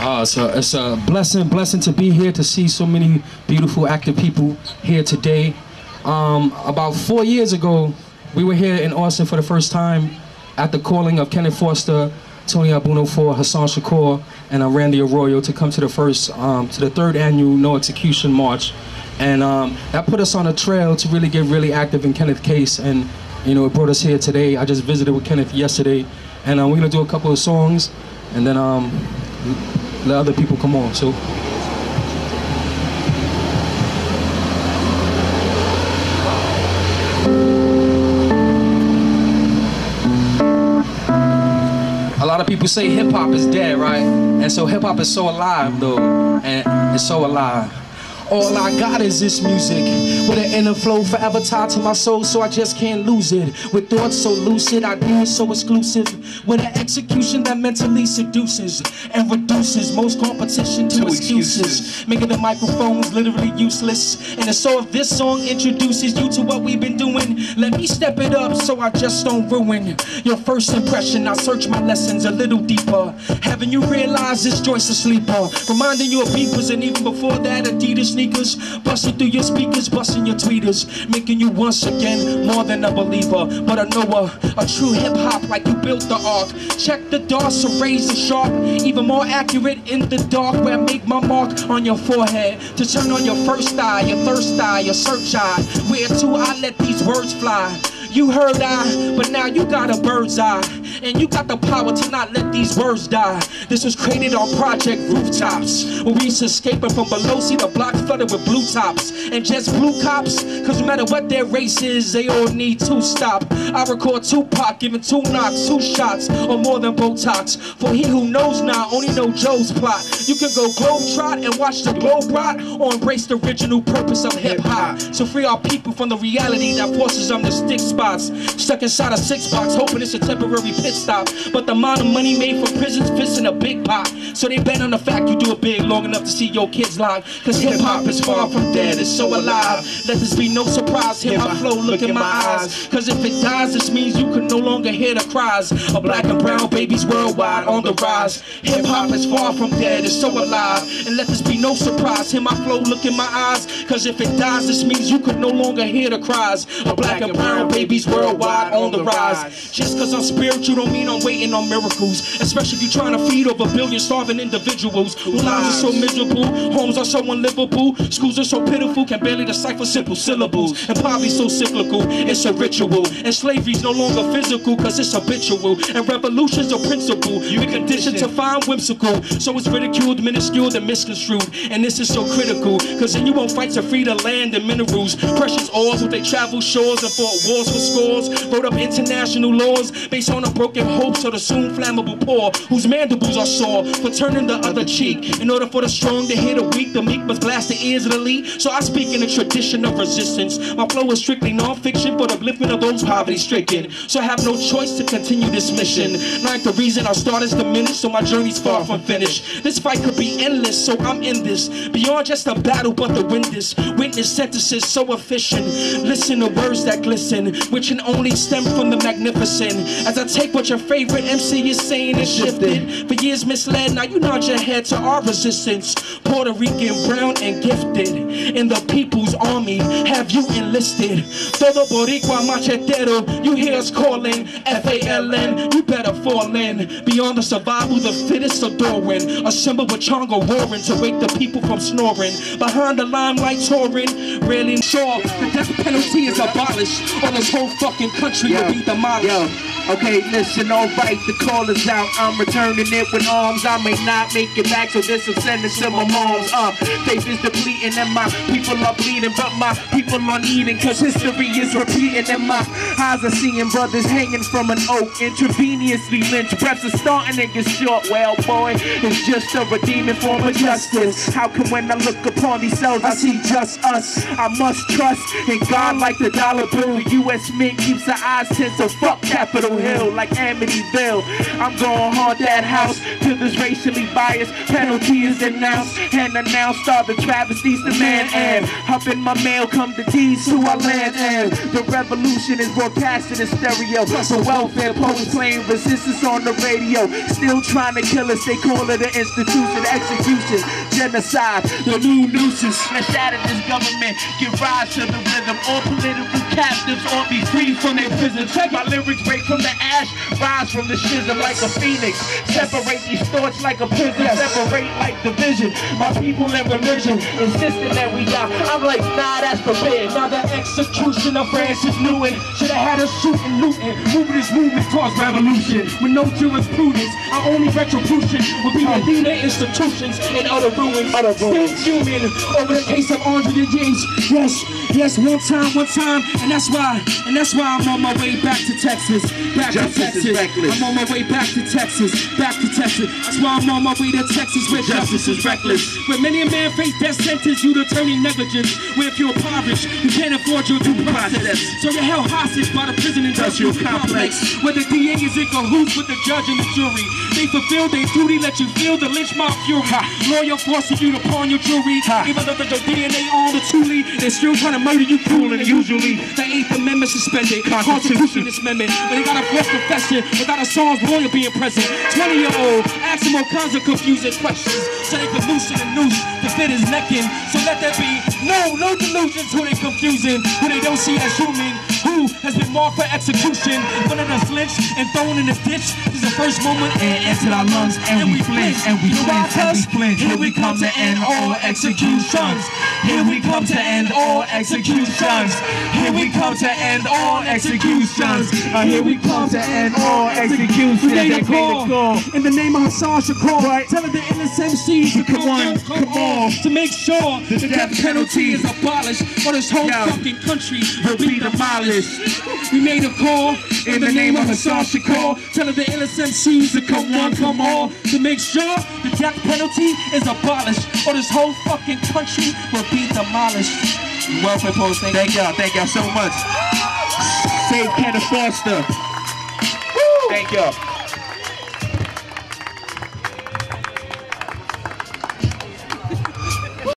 Uh, so it's a blessing, blessing to be here to see so many beautiful, active people here today. Um, about four years ago, we were here in Austin for the first time at the calling of Kenneth Foster, Tony Abuno Hassan Shakur, and uh, Randy Arroyo to come to the first, um, to the third annual No Execution March. And um, that put us on a trail to really get really active in Kenneth case. And, you know, it brought us here today. I just visited with Kenneth yesterday. And uh, we're gonna do a couple of songs and then um, let other people come on. So. A lot of people say hip hop is dead, right? And so hip hop is so alive, though, and it's so alive. All I got is this music with an inner flow forever tied to my soul, so I just can't lose it. With thoughts so lucid, ideas so exclusive. With an execution that mentally seduces and reduces most competition to excuses, making the microphones literally useless. And so, if this song introduces you to what we've been doing, let me step it up so I just don't ruin your first impression. I search my lessons a little deeper, having you realize this joint's a sleeper, reminding you of beepers, and even before that, Adidas sneakers, busting through your speakers, busting your tweeters, making you once again more than a believer, but a knower, a true hip hop like you built the ark. Check the dots, so razor sharp, even more accurate in the dark, where I make my mark on your forehead to turn on your first eye, your thirst eye, your search eye. Where to I let these words fly. You heard I, but now you got a bird's eye. And you got the power to not let these words die. This was created on Project Rooftops. Where we used to escaping from below, see the block flooded with blue tops. And just blue cops, cause no matter what their race is, they all need to stop. I record Tupac giving two knocks, two shots, or more than Botox. For he who knows now only know Joe's plot. You can go globe trot and watch the globe rot, or embrace the original purpose of hip hop. So free our people from the reality that forces them to stick spots. Stuck inside a six box, hoping it's a temporary stop. But the amount of money made from prisons fits in a big pot. So they bet on the fact you do it big long enough to see your kids live. Cause hip hop is far from dead, it's so alive. Let this be no surprise, hear my flow, look in my eyes. Cause if it dies, this means you can no longer hear the cries of black and brown babies worldwide on the rise. Hip hop is far from dead, it's so alive. And let this be no surprise, hear my flow, look in my eyes. Cause if it dies, this means you can no longer hear the cries of black and brown babies worldwide on the rise. Just cause I'm spiritual don't mean I'm waiting on miracles. Especially if you're trying to feed over a billion starving individuals whose lives are so miserable, homes are so unlivable, schools are so pitiful, can barely decipher simple syllables. And poverty's so cyclical, it's a ritual. And slavery's no longer physical, cause it's habitual. And revolution's a principle, you're conditioned to find whimsical. So it's ridiculed, minuscule, and misconstrued. And this is so critical, cause then you won't fight to free the land and minerals. Precious ores with they travel shores and fought wars for scores. Wrote up international laws based on a broken hopes of the soon flammable poor, whose mandibles are sore for turning the other cheek. In order for the strong to hit the weak, the meek must blast the ears of the elite. So I speak in a tradition of resistance. My flow is strictly non-fiction for the upliftment of those poverty-stricken. So I have no choice to continue this mission. Like the reason I start is diminished, so my journey's far from finished. This fight could be endless, so I'm in this. Beyond just a battle, but the witness. Witness sentences so efficient. Listen to words that glisten, which can only stem from the magnificent. As I take what your favorite MC is saying and shifted. For years misled, now you nod your head to our resistance. Puerto Rican, brown and gifted. In the people's army, have you enlisted? Todo Boricua machetero, you hear us calling. F-A-L-N, you better fall in. Beyond the survival, the fittest adoring. Assemble with Chongo warring to wake the people from snoring. Behind the limelight touring, rarely sure the death penalty is abolished. Or this whole fucking country will be demolished. Yo, okay, listen, alright, the call is out. I'm returning it with arms. I may not make it back, so this will send it to my mom's. Uh, faith is depleting and my people are bleeding, but my people are eating, cause history is repeating and my eyes are seeing brothers hanging from an oak, intravenously lynched. Breaths are starting to get short. Well, boy, it's just a redeeming form of justice. How come when I look upon these cells, I see just us? I must trust in God like the dollar bill. The U.S. Mint keeps the eyes tense, so fuck capital Hill like Amityville. I'm gonna haunt that house till this racially biased penalty is announced and announced all the travesties the man and up in my mail come the deeds to I land and the revolution is broadcasted in stereo. The Welfare Poets playing resistance on the radio. Still trying to kill us, they call it an institution, execution, genocide, the new nuisance. Let's shatter this government, give rise to the rhythm. All political captives all be free from their prison. Check my lyrics break from the ash, rise from the schism like a phoenix. Separate these thoughts like a prison, separate like division. My people and religion insisting that we die. I'm like, nah, that's forbidden. Now the execution of Frances Newton should have had us shooting looting, moving this movement towards revolution. With no jurisprudence, our only retribution would be to lead the institutions and other ruin. Other ruin. Still fuming over the case of Andrea Yates. Yes, yes, one time, one time, and that's why, and that's why I'm on my way back to Texas, back Justice to is Texas. reckless. I'm on my way back to Texas, back to Texas. That's why I'm on my way to Texas where justice is reckless. Where many a man face death sentence due to attorney negligence. Where if you're impoverished, you can't afford your due process. So you're held hostage by the prison industrial complex. complex. Where the DA is in cahoots with the judge and the jury. They fulfill their duty, let you feel the lynch mob fury. Lawyer forcing you to pawn your jewelry. Ha. Even though your DNA on the Thule, they're still trying to murder you cruelly. Usually. The Eighth Amendment suspended. Constitution. Constitution amendment. But they got a false confession without a song's lawyer being present. 20 year old asking all kinds of confusing questions. Can loosen the noose to fit his neck in. So let there be no, no delusions who they confusing, who they don't see as human, who has been marked for execution. One of us lynched and thrown in the ditch. This is the first moment Air entered our lungs and we flinch, and we You know why, flinch, and we flinch. Here we come to end all executions. Here we come to end all executions. Here we come to end all executions. Uh, here we come to end all executions. We made a call in the name of Hassan Shakur. Right. Telling the innocent MCs to come Come on, come come on, to make sure the, death penalty is abolished or this whole Yo. fucking country Will be demolished. We made a call in, the name of Hassan Shakur. Telling the innocent MCs to come on, come on, to make sure the death penalty is abolished or this whole fucking country will be demolished. Welfare Poets, thank you. Thank y'all, thank y'all so much. Save Kenneth Foster. Thank y'all.